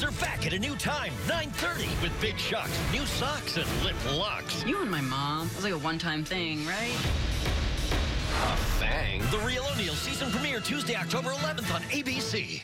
Kids are back at a new time, 9.30, with big shocks, new socks, and lip locks. You and my mom. It was like a one-time thing, right? A fang. The Real O'Neals season premiere Tuesday, October 11th on ABC.